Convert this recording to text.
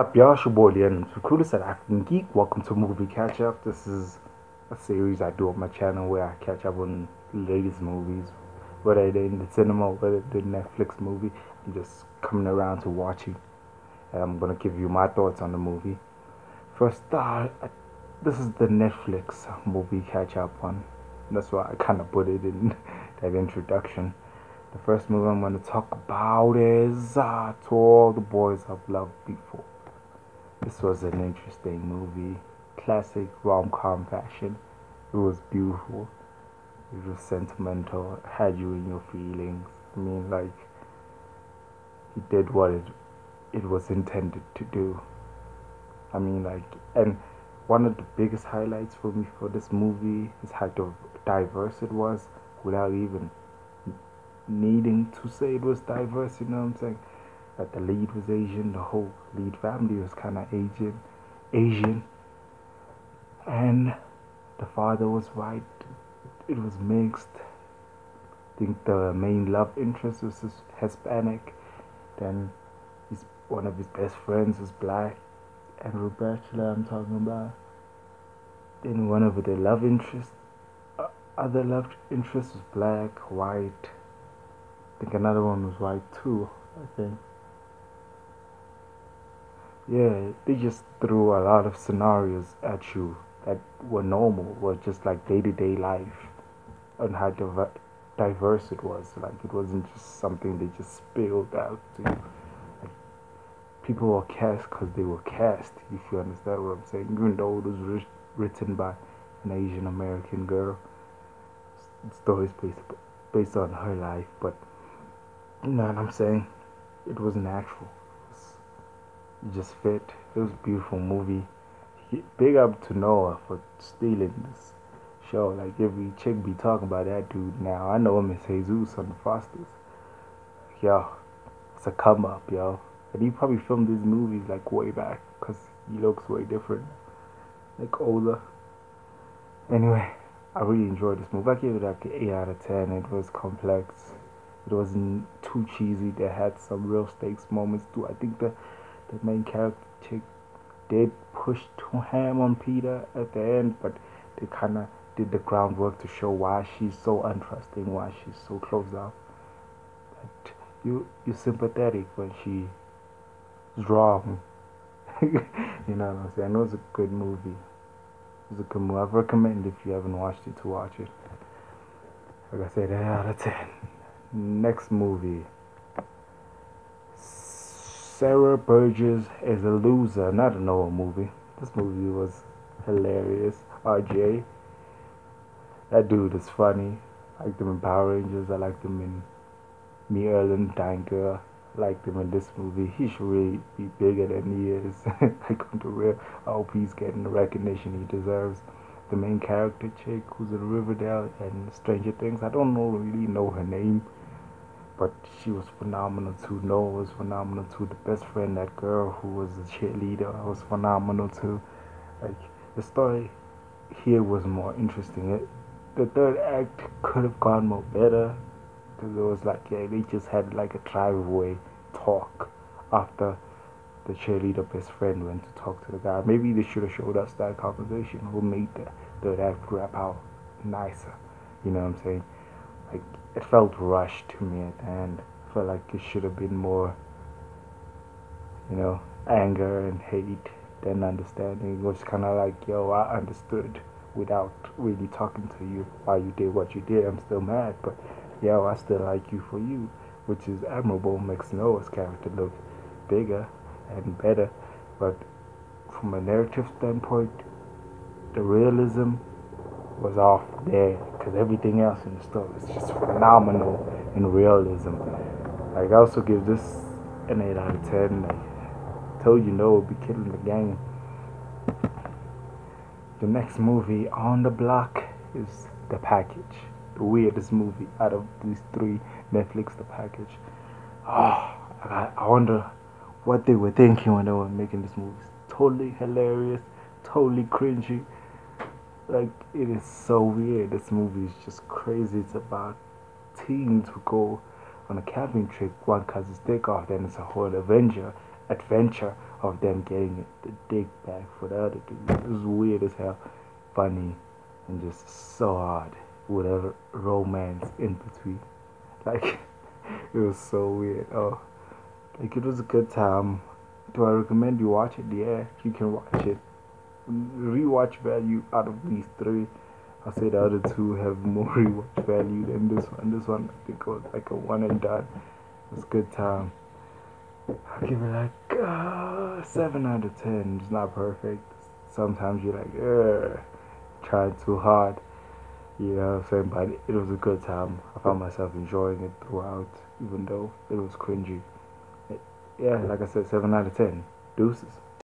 up, y'all? It's your boy South African Geek. Welcome to Movie Catch Up. This is a series I do on my channel where I catch up on latest movies, whether they're in the cinema, whether they're Netflix movie. I'm just coming around to watching. And I'm gonna give you my thoughts on the movie. First, uh, this is the Netflix movie catch up one. That's why I kind of put it in that introduction. The first movie I'm going to talk about is uh, To All the Boys I've Loved Before. This was an interesting movie, classic rom com fashion. It was beautiful, it was sentimental, had you in your feelings. I mean, like, he did what it, it was intended to do. I mean, like, and one of the biggest highlights for me for this movie is how diverse it was without even needing to say it was diverse, you know what I'm saying? The lead was Asian, the whole lead family was kind of Asian, Asian, and the father was white. It was mixed. I think the main love interest was Hispanic. Then his, one of his best friends was black. and Bachelor, I'm talking about. Then one of the love interests, uh, other love interests was black, white I think another one was white too, I think. Yeah, they just threw a lot of scenarios at you that were normal, were just like day to day life, and how diverse it was. Like it wasn't just something they just spilled out to you. Like, people were cast because they were cast, if you understand what I'm saying. Even though it was written by an Asian American girl, stories based based on her life, but you know what I'm saying? It was natural. Just fit. It was a beautiful movie. Big up to Noah for stealing this show. Like every chick be talking about that dude now. I know him as Jesus on the Fosters. Yo, it's a come up, yo. And he probably filmed these movies like way back because he looks way different, like older. Anyway, I really enjoyed this movie. I gave it like an 8 out of 10. It was complex it wasn't too cheesy. They had some real stakes moments too. I think the the main character did push too ham on Peter at the end, but they kind of did the groundwork to show why she's so untrusting, why she's so closed off. That you you're sympathetic when she's wrong. you know what I'm saying? It was a good movie. It's a good movie. I recommend if you haven't watched it to watch it. Like I said, 8 out of 10. Next movie. Sierra Burgess is a loser. Not a normal movie. This movie was hilarious. RJ. That dude is funny. I liked in Power Rangers. I liked him in Me Erland Danker. I liked him in this movie. He should really be bigger than he is. I come to real. I hope he's getting the recognition he deserves. The main character chick who's in Riverdale and Stranger Things. I don't know really know her name but she was phenomenal too. Noah was phenomenal too. The best friend, that girl who was a cheerleader, was phenomenal too. Like the story here was more interesting. It, the third act could have gone more better because it was like yeah, they just had like a driveway talk after the cheerleader best friend went to talk to the guy. Maybe they should have showed us that conversation. Who made the third act grab out nicer? You know what I'm saying? Like it felt rushed to me at the end. I felt like it should have been more, you know, anger and hate than understanding. It was kind of like, yo, I understood without really talking to you why you did what you did. I'm still mad, but yo, I still like you for you, which is admirable. Makes Noah's character look bigger and better. But from a narrative standpoint, the realism was off there because everything else in the story is just phenomenal in realism. Like I also give this an 8 out of 10. Like, told you Noah, be killing the game. The next movie on the block is The Package. The weirdest movie out of these three Netflix The Package. Oh, I, I wonder what they were thinking when they were making this movie. It's totally hilarious, totally cringy like it is so weird. This movie is just crazy. It's about teens who go on a camping trip. One cuts his dick off, then it's a whole adventure, adventure of them getting the dick back for the other dude. It was weird as hell, funny, and just so hard a romance in between. Like it was so weird. Oh, like it was a good time. Do I recommend you watch it? Yeah, you can watch it. Rewatch value out of these three. I say the other two have more rewatch value than this one. This one I think was like a one and done. It was good time. I give it like uh, seven out of ten. It's not perfect. Sometimes you're like, trying too hard. You know what I'm saying? But it was a good time. I found myself enjoying it throughout, even though it was cringy. It, yeah, like I said, seven out of ten. Deuces.